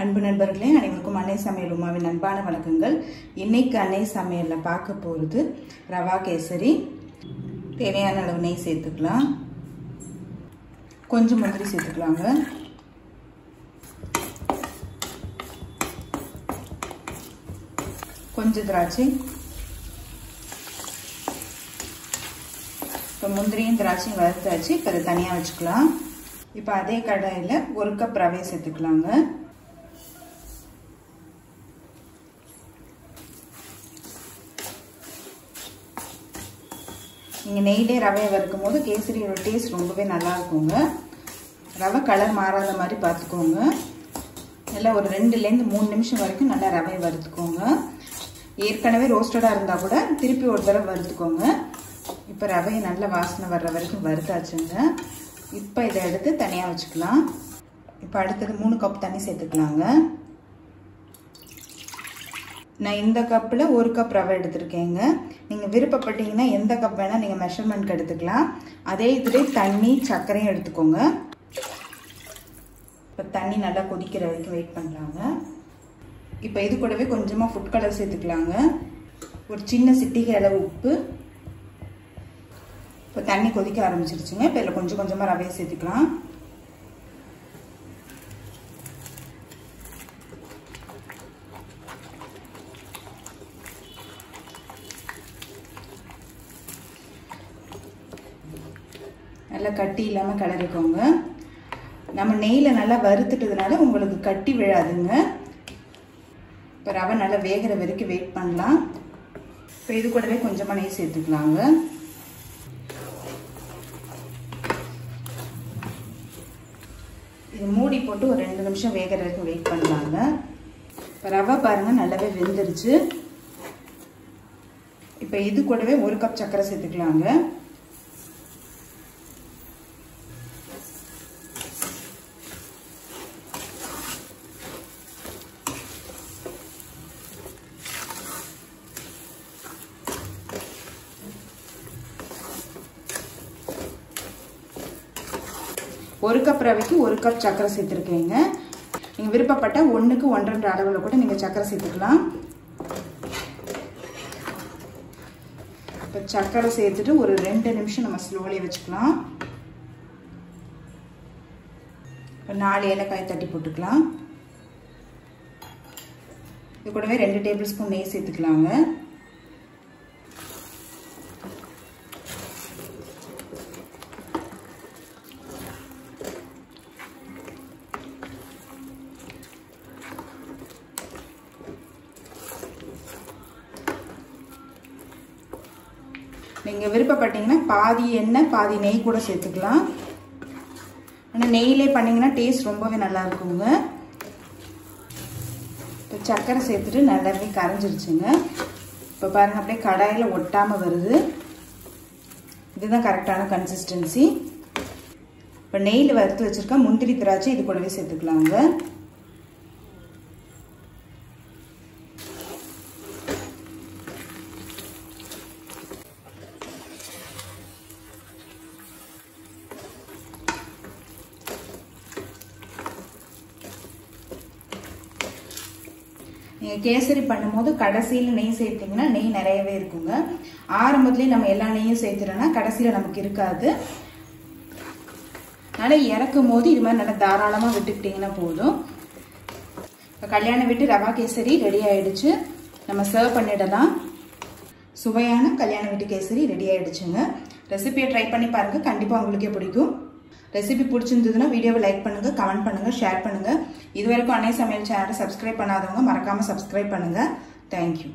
அன்பு நண்பர்களே அனைவருக்கும் அன்னை சமையல் உமாவின் அன்பான வணக்கங்கள். இன்னைக்கு அன்னை சமையலில் பார்க்க போகிறது ரவா கேசரி. தேவையான அளவு நெய் சேர்த்துக்கலாம். கொஞ்சம் முந்திரி சேர்த்துக்கலாங்க. கொஞ்சம் திராட்சை. இப்போ முந்திரியும் திராட்சையும் வறுத்தாச்சு இப்போ அதை தனியாக வச்சுக்கலாம். இப்போ அதே கடாயில் ஒரு கப் ரவை சேர்த்துக்கலாங்க. நீங்கள் நெய்லே ரவையை வறுக்கும் போது கேசரியோட டேஸ்ட் ரொம்பவே நல்லா இருக்குங்க ரவை கலர் மாறாத மாதிரி பார்த்துக்கோங்க. நல்லா ஒரு ரெண்டுலேருந்து மூணு நிமிஷம் வரைக்கும் நல்லா ரவையை வறுத்துக்கோங்க. ஏற்கனவே ரோஸ்டடாக இருந்தால் கூட திருப்பி ஒரு தடவை வறுத்துக்கோங்க. இப்போ ரவையை நல்ல வாசனை வர்ற வரைக்கும் வறுத்தாச்சுங்க. இப்போ இதை எடுத்து தனியாக வச்சுக்கலாம். இப்போ அடுத்தது மூணு கப் தண்ணி சேர்த்துக்கலாங்க. நான் இந்த கப்பில் ஒரு கப் ரவை எடுத்திருக்கேங்க. நீங்கள் விருப்பப்பட்டீங்கன்னா எந்த கப் வேணால் நீங்கள் மெஷர்மெண்ட்க்கு எடுத்துக்கலாம். அதே இதிலே தண்ணி சர்க்கரையும் எடுத்துக்கோங்க. இப்போ தண்ணி நல்லா கொதிக்கிற வரைக்கும் வெயிட் பண்ணலாங்க. இப்போ இது கூடவே கொஞ்சமாக ஃபுட் கலர் சேர்த்துக்கலாங்க. ஒரு சின்ன சிட்டிகை அளவு உப்பு. இப்போ தண்ணி கொதிக்க ஆரம்பிச்சிருச்சுங்க. இப்போ இதில் கொஞ்சம் கொஞ்சமாக ரவையை சேர்த்துக்கலாம். நல்லா கட்டி இல்லாமல் கிளறிக்கோங்க நம்ம நெய்யில் நல்லா வறுத்துட்டதுனால உங்களுக்கு கட்டி விழாதுங்க. இப்போ ரவை நல்லா வேகிற வரைக்கும் வெயிட் பண்ணலாம். இப்போ இது கூடவே கொஞ்சமாக நெய் சேர்த்துக்கலாங்க. இது மூடி போட்டு ஒரு ரெண்டு நிமிஷம் வேகிற வரைக்கும் வெயிட் பண்ணலாங்க. இப்போ ரவை பாருங்கள் நல்லாவே வெந்துருச்சு. இப்போ இது கூடவே ஒரு கப் சர்க்கரை சேர்த்துக்கலாங்க. ஒரு கப் ரவைக்கு ஒரு கப் சர்க்கரை சேர்த்துருக்கீங்க நீங்கள் விருப்பப்பட்ட ஒன்றுக்கு ஒன்றரை அளவில் கூட நீங்கள் சர்க்கரை சேர்த்துக்கலாம். இப்போ சர்க்கரை சேர்த்துட்டு ஒரு ரெண்டு நிமிஷம் நம்ம ஸ்லோலி வச்சுக்கலாம். இப்போ நாலு ஏலக்காய் தட்டி போட்டுக்கலாம். இது கூடவே ரெண்டு டேபிள் ஸ்பூன் நெய் சேர்த்துக்கலாங்க. நீங்கள் விருப்பப்பட்டீங்கன்னா பாதி எண்ணெய் பாதி நெய் கூட சேர்த்துக்கலாம். ஆனால் நெய்யிலே பண்ணிங்கன்னா டேஸ்ட் ரொம்பவே நல்லா இருக்குங்க. இப்போ சர்க்கரை சேர்த்துட்டு நல்லாவே கரைஞ்சிருச்சுங்க. இப்போ பாருங்கள் அப்படியே கடாயில் ஒட்டாமல் வருது. இதுதான் கரெக்டான கன்சிஸ்டன்சி இப்போ நெய்யில் வறுத்து வச்சுருக்க முந்திரி திராட்சை இது கூடவே சேர்த்துக்கலாங்க. நீங்கள் கேசரி பண்ணும்போது கடைசியில் நெய் சேர்த்திங்கன்னா நெய் நிறையவே இருக்குங்க. ஆரம்பத்துலேயே நம்ம எல்லா நெய்யும் சேர்த்துட்டோன்னா கடைசியில் நமக்கு இருக்காது. அதனால் இறக்கும் போது இது மாதிரி நல்லா தாராளமாக விட்டுக்கிட்டிங்கன்னா போதும். இப்போ கல்யாணம் விட்டு ரவா கேசரி ரெடி ஆகிடுச்சு நம்ம சர்வ் பண்ணிடலாம். சுவையான கல்யாண வீட்டு கேசரி ரெடி ஆகிடுச்சுங்க ரெசிபியை ட்ரை பண்ணி பாருங்கள் கண்டிப்பாக உங்களுக்கே பிடிக்கும். ரெசிபி பிடிச்சிருந்ததுன்னா வீடியோவை லைக் பண்ணுங்கள் கமெண்ட் பண்ணுங்கள் ஷேர் பண்ணுங்கள் இது வரைக்கும் அன்னை சமையல் சேனலை சப்ஸ்கிரைப் பண்ணாதவங்க மறக்காமல் சப்ஸ்கிரைப் பண்ணுங்கள் தேங்க்யூ